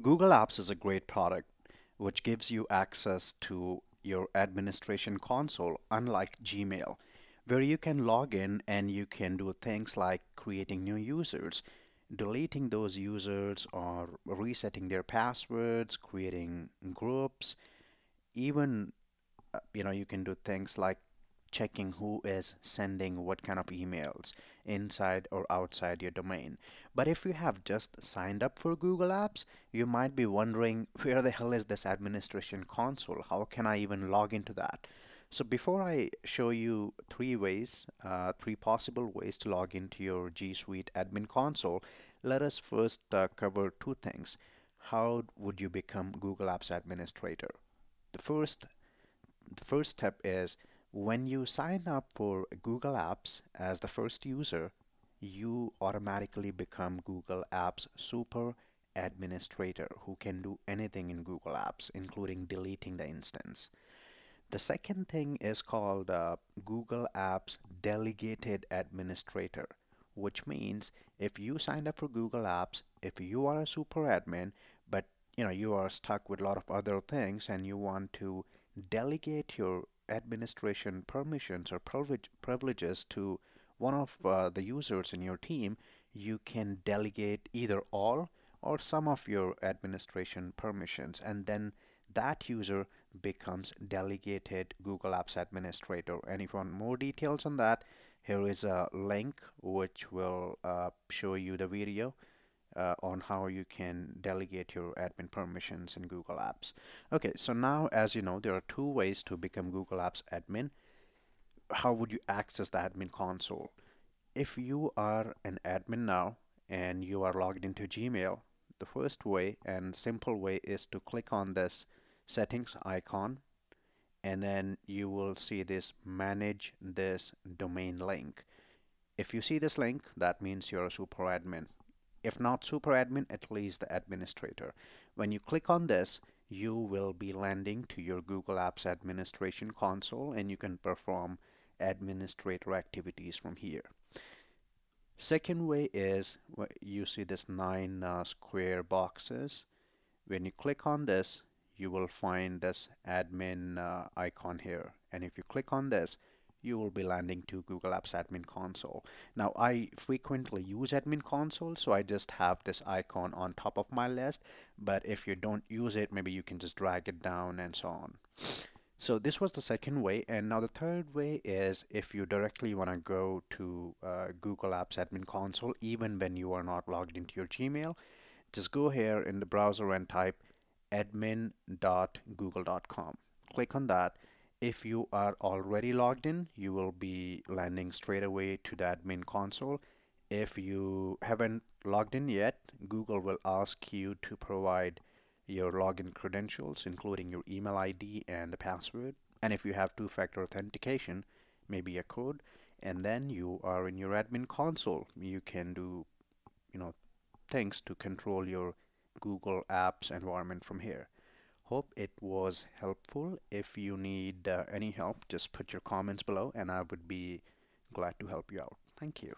Google Apps is a great product which gives you access to your administration console, unlike Gmail, where you can log in and you can do things like creating new users, deleting those users, or resetting their passwords, creating groups, even uh, you know you can do things like checking who is sending what kind of emails inside or outside your domain. But if you have just signed up for Google Apps, you might be wondering where the hell is this administration console? How can I even log into that? So before I show you three ways, uh, three possible ways to log into your G Suite admin console, let us first uh, cover two things. How would you become Google Apps administrator? The first, the first step is when you sign up for Google Apps as the first user, you automatically become Google Apps Super Administrator who can do anything in Google Apps, including deleting the instance. The second thing is called uh, Google Apps Delegated Administrator, which means if you signed up for Google Apps, if you are a super admin, but you know you are stuck with a lot of other things and you want to delegate your administration permissions or privileges to one of uh, the users in your team, you can delegate either all or some of your administration permissions and then that user becomes delegated Google Apps Administrator. And if you want more details on that, here is a link which will uh, show you the video uh, on how you can delegate your admin permissions in Google Apps. Okay, so now as you know, there are two ways to become Google Apps admin. How would you access the admin console? If you are an admin now and you are logged into Gmail, the first way and simple way is to click on this settings icon and then you will see this manage this domain link. If you see this link, that means you're a super admin. If not super admin, at least the administrator. When you click on this, you will be landing to your Google Apps administration console and you can perform administrator activities from here. Second way is you see this nine uh, square boxes. When you click on this, you will find this admin uh, icon here. And if you click on this, you will be landing to Google Apps Admin Console. Now I frequently use Admin Console so I just have this icon on top of my list but if you don't use it maybe you can just drag it down and so on. So this was the second way and now the third way is if you directly want to go to uh, Google Apps Admin Console even when you are not logged into your Gmail just go here in the browser and type admin.google.com click on that if you are already logged in, you will be landing straight away to the admin console. If you haven't logged in yet, Google will ask you to provide your login credentials, including your email ID and the password. And if you have two-factor authentication, maybe a code, and then you are in your admin console. You can do, you know, things to control your Google Apps environment from here. Hope it was helpful. If you need uh, any help, just put your comments below and I would be glad to help you out. Thank you.